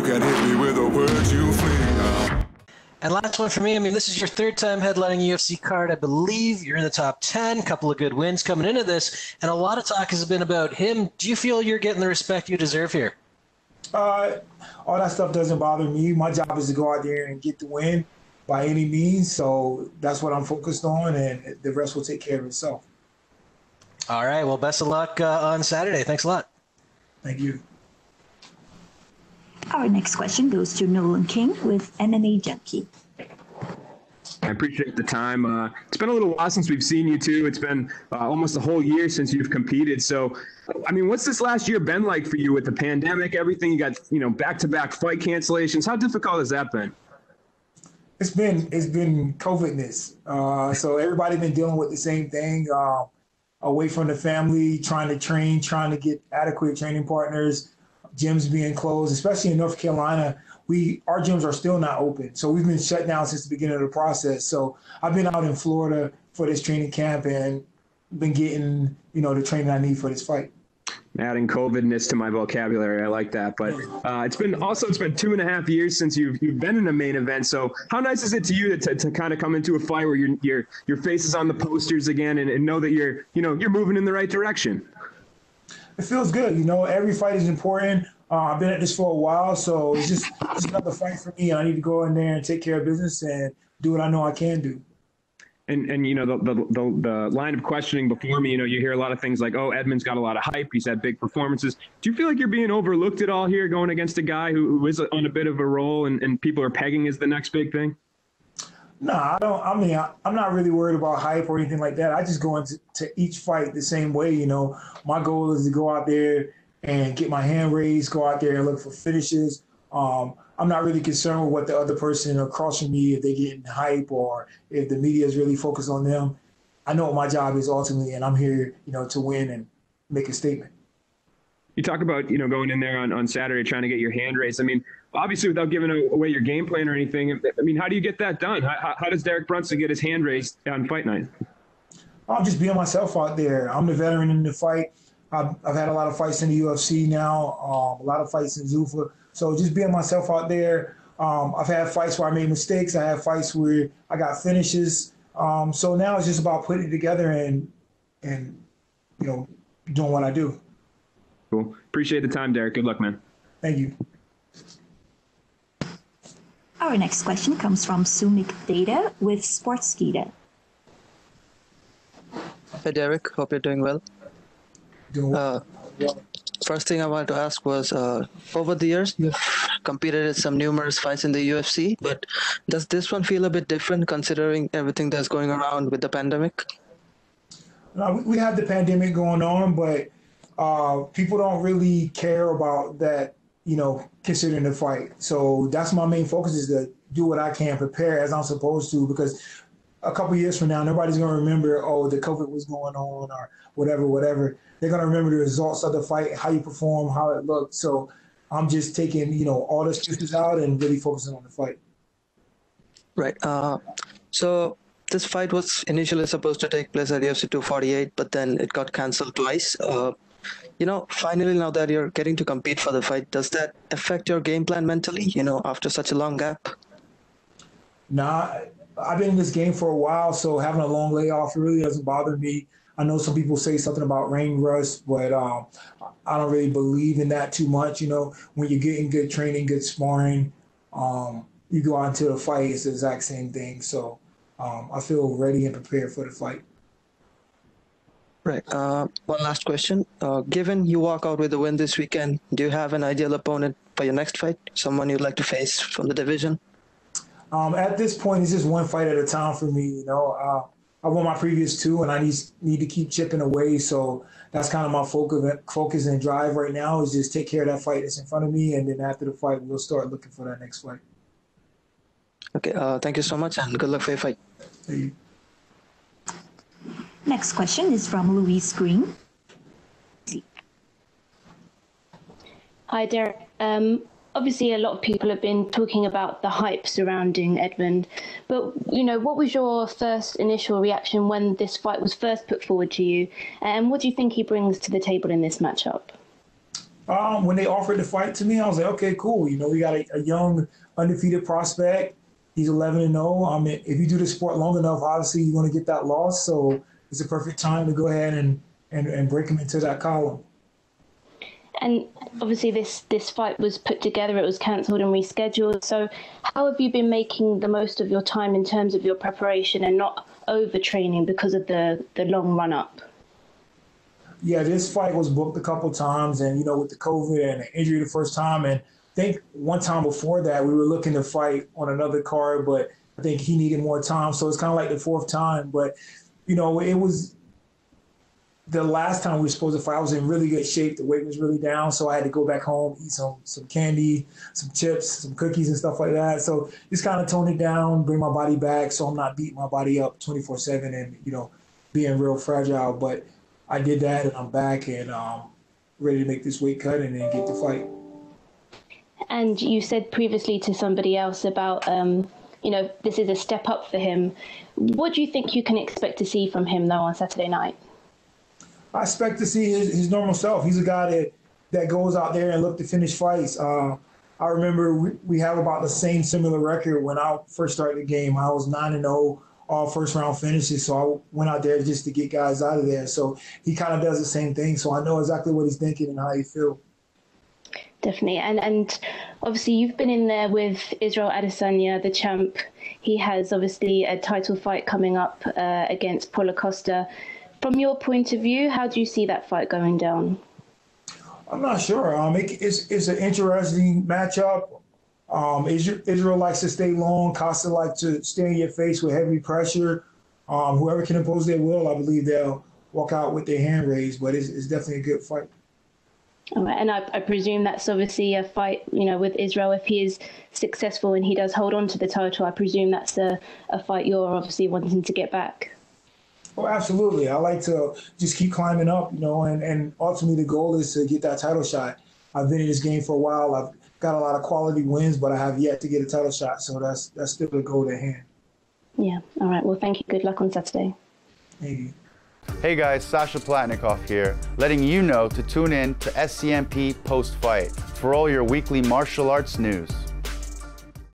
You can hit me with a word you fling. And last one for me. I mean, this is your third time headlining UFC card. I believe you're in the top 10. Couple of good wins coming into this. And a lot of talk has been about him. Do you feel you're getting the respect you deserve here? Uh, all that stuff doesn't bother me. My job is to go out there and get the win by any means. So that's what I'm focused on, and the rest will take care of itself. All right. Well, best of luck uh, on Saturday. Thanks a lot. Thank you. Our next question goes to Nolan King with MMA Junkie. I appreciate the time. Uh, it's been a little while since we've seen you too. It's been uh, almost a whole year since you've competed. So, I mean, what's this last year been like for you with the pandemic, everything? You got, you know, back-to-back fight cancellations. How difficult has that been? It's been it's been COVIDness. Uh, so everybody been dealing with the same thing. Uh, away from the family, trying to train, trying to get adequate training partners, gyms being closed, especially in North Carolina. We our gyms are still not open, so we've been shut down since the beginning of the process. So I've been out in Florida for this training camp and been getting you know the training I need for this fight adding COVIDness to my vocabulary. I like that. But uh, it's been also it's been two and a half years since you've you've been in a main event. So how nice is it to you to, to, kind of come into a fight where your your your face is on the posters again and, and know that you're you know you're moving in the right direction? It feels good. You know, every fight is important. Uh, I've been at this for a while, so it's just it's another fight for me. I need to go in there and take care of business and do what I know I can do and and you know the, the, the the line of questioning before me, you know, you hear a lot of things like, "Oh, Edmen's got a lot of hype. He's had big performances." Do you feel like you're being overlooked at all here, going against a guy who, who is on a bit of a roll, and, and people are pegging as the next big thing? No, I don't. I mean, I, am not really worried about hype or anything like that. I just go into to each fight the same way. You know, my goal is to go out there and get my hand raised, go out there and look for finishes. Um, I'm not really concerned with what the other person across from me, if they're getting hype or if the media is really focused on them. I know what my job is ultimately, and I'm here, you know, to win and make a statement. You talk about, you know, going in there on, on Saturday trying to get your hand raised. I mean, obviously without giving away your game plan or anything, I mean, how do you get that done? How, how does Derek Brunson get his hand raised on fight night? I'm just being myself out there. I'm the veteran in the fight. I've, I've had a lot of fights in the UFC now, um, a lot of fights in Zuffa. So just being myself out there. Um, I've had fights where I made mistakes. I had fights where I got finishes. Um, so now it's just about putting it together and and you know doing what I do. Cool. Appreciate the time, Derek. Good luck, man. Thank you. Our next question comes from Soumik Datta with Sportskeeda. Hey, Derek. Hope you're doing well. Doing well. Uh, first thing I wanted to ask was uh, over the years, you've competed in some numerous fights in the UFC, but does this one feel a bit different considering everything that's going around with the pandemic? Uh, we have the pandemic going on, but uh, people don't really care about that, you know, considering the fight. So that's my main focus is to do what I can, prepare as I'm supposed to, because a couple years from now, nobody's going to remember, oh, the COVID was going on or whatever, whatever. They're going to remember the results of the fight, how you perform, how it looked. So I'm just taking, you know, all the excuses out and really focusing on the fight. Right. Uh, so this fight was initially supposed to take place at UFC 248, but then it got canceled twice. Uh, you know, finally, now that you're getting to compete for the fight, does that affect your game plan mentally, you know, after such a long gap? Nah, I've been in this game for a while, so having a long layoff really doesn't bother me. I know some people say something about ring rust, but um, I don't really believe in that too much. You know, when you're getting good training, good sparring, um, you go out into the fight, it's the exact same thing. So um, I feel ready and prepared for the fight. Right. Uh, one last question. Uh, given you walk out with a win this weekend, do you have an ideal opponent for your next fight? Someone you'd like to face from the division? Um, at this point, it's just one fight at a time for me. You know, uh, I won my previous two, and I need need to keep chipping away. So that's kind of my focus focus and drive right now is just take care of that fight that's in front of me, and then after the fight, we'll start looking for that next fight. Okay. Uh, thank you so much, and good luck for your fight. Next question is from Louise Green. Hi, Derek. Um, obviously a lot of people have been talking about the hype surrounding Edmen, but you know, what was your first initial reaction when this fight was first put forward to you, and what do you think he brings to the table in this matchup? Um, when they offered the fight to me, I was like, okay, cool. You know, we got a, a young, undefeated prospect. He's 11 and 0. I mean, if you do the sport long enough, obviously you're going to get that loss. So it's a perfect time to go ahead and, and, and break him into that column. And obviously, this this fight was put together. It was cancelled and rescheduled. So, how have you been making the most of your time in terms of your preparation and not overtraining because of the the long run up? Yeah, this fight was booked a couple times, and you know, with the COVID and the injury the first time, and I think one time before that we were looking to fight on another card, but I think he needed more time, so it's kind of like the fourth time. But you know, it was the last time we were supposed to fight, I was in really good shape. The weight was really down, so I had to go back home, eat some some candy, some chips, some cookies, and stuff like that. So just kind of tone it down, bring my body back, so I'm not beating my body up 24 seven and you know being real fragile. But I did that, and I'm back and um, ready to make this weight cut and then get the fight. And you said previously to somebody else about, um, you know, this is a step up for him. What do you think you can expect to see from him though on Saturday night? I expect to see his, his normal self. He's a guy that, that goes out there and look to finish fights. Uh, I remember we, we have about the same similar record when I first started the game. I was 9 and 0, all first round finishes. So I went out there just to get guys out of there. So he kind of does the same thing. So I know exactly what he's thinking and how he feels. Definitely, and and obviously you've been in there with Israel Adesanya, the champ. He has obviously a title fight coming up uh, against Paulo Costa. From your point of view, how do you see that fight going down? I'm not sure. Um, it, it's it's an interesting matchup. Um, Israel, Israel likes to stay long. Costa likes to stay in your face with heavy pressure. Um, whoever can impose their will, I believe they'll walk out with their hand raised. But it's, it's definitely a good fight. Right, and I, I, presume that's obviously a fight, you know, with Israel. If he is successful and he does hold on to the title, I presume that's a, a fight you're obviously wanting to get back. Oh, absolutely. I like to just keep climbing up, you know, and, and ultimately the goal is to get that title shot. I've been in this game for a while. I've got a lot of quality wins, but I have yet to get a title shot. So that's that's still the goal at hand. Yeah. All right. Well, thank you. Good luck on Saturday. Thank you. Hey guys, Sasha Platnikoff here, letting you know to tune in to SCMP post fight for all your weekly martial arts news.